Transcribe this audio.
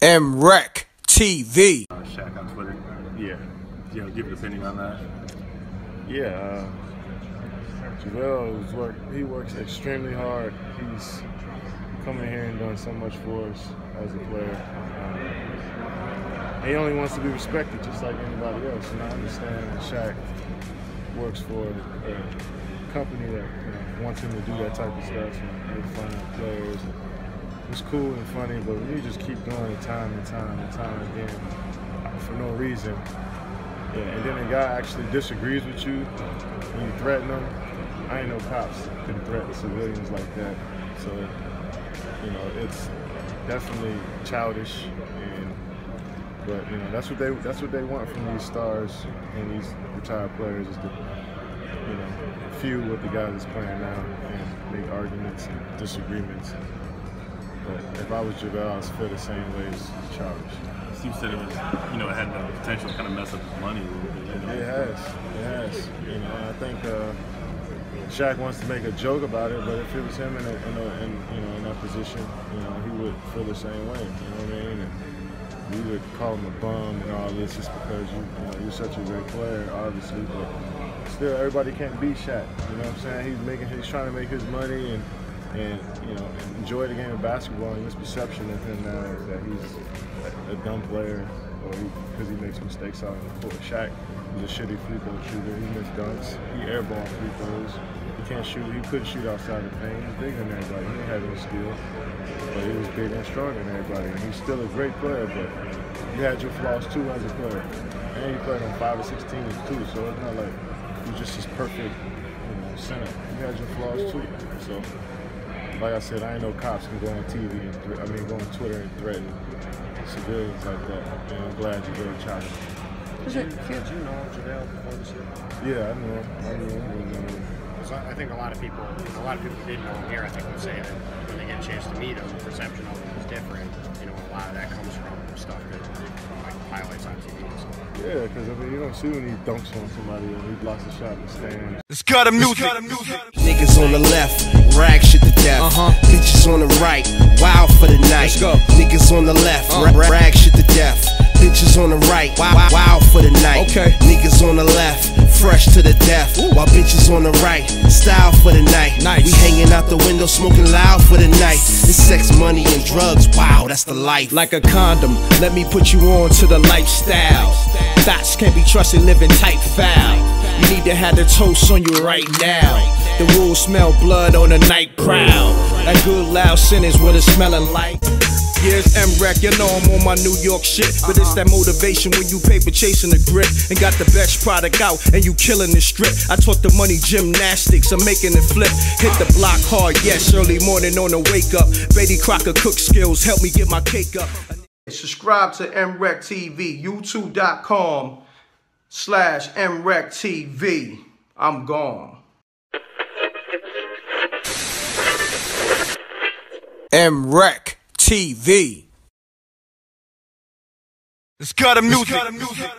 MRECK TV. Uh, Shaq on Twitter. Yeah. Know, give your opinion on that. Yeah, uh, JaVale work. He works extremely hard. He's coming here and done so much for us as a player. Um, he only wants to be respected, just like anybody else. And I understand that Shaq works for a company that you know, wants him to do that type of stuff and of players. It's cool and funny, but when you just keep doing it time and time and time again for no reason, yeah, and then a guy actually disagrees with you when you threaten them. I ain't no cops can threaten civilians like that. So, you know, it's definitely childish and but you know, that's what they that's what they want from these stars and these retired players is to you know, feud with the guy that's playing now and make arguments and disagreements. But if I was JaVale, I'd feel the same way as childish. Steve said it was, you know, it had the potential to kind of mess up his money a little bit. You know? It has. It has. You know, I think uh, Shaq wants to make a joke about it, but if it was him in, a, in, a, in you know in that position, you know, he would feel the same way. You know what I mean? And we would call him a bum and all this just because you, you know, you're such a great player, obviously, but still everybody can't beat Shaq. You know what I'm saying? He's making he's trying to make his money and and you know enjoy the game of basketball. And this perception of him now is that he's a, dumb player or because he, he, makes mistakes out on the court. Shaq was a shitty free throw shooter. He missed dunks. He airballed free throws. He can't shoot. He couldn't shoot outside the paint. He's bigger than everybody. He didn't have any skill, but he was bigger and stronger than everybody. And he's still a great player, but you had your flaws too as a player. And he played on five or six teams too, so it's not like he's just as perfect, you know, center. You had your flaws too. So like I said, I ain't no cops can go on TV and I mean go on Twitter and threaten civilians like that. And I'm glad you're very child. Did you, did you know JaVale before this year? Yeah, I know him. I knew him. So I think a lot of people, a lot of people didn't know him here, I think would say that when they get a chance to meet him, the perception of him is different. You know, a lot of that comes from stuff that like highlights on TV. So. Yeah, because I mean, you don't see when he dunks on somebody and he blocks a shot in the stand. Let's Gutta Muzic. Niggas on the left, rag shit Uh-huh. Bitches on the right, wild for the night. Let's go. Niggas on the left, Uh. ra- rag shit to death. Bitches on the right, wild, wild for the night. Okay. Niggas on the left, fresh to the death. While bitches on the right, style for the night. Nice. We hanging out the window, smoking loud for the night. It's sex, money, and drugs. Wow, that's the life. Like a condom, let me put you on to the lifestyle. Thoughts can't be trusted, living tight foul. You need to have the toast on you right now. The rules smell blood on the night prowl. That good loud is what it's smelling like. Years MRECK, you know I'm on my New York shit. But it's that motivation when you paper chasing the grip and got the best product out and you killing the strip. I taught the money gymnastics, I'm making it flip. Hit the block hard, yes, early morning on the wake up. Betty Crocker cook skills help me get my cake up. Subscribe to MRECK TV, youtube.com slash MRECK TV. I'm gone. MRECK TV. Let's Gutta Muzic.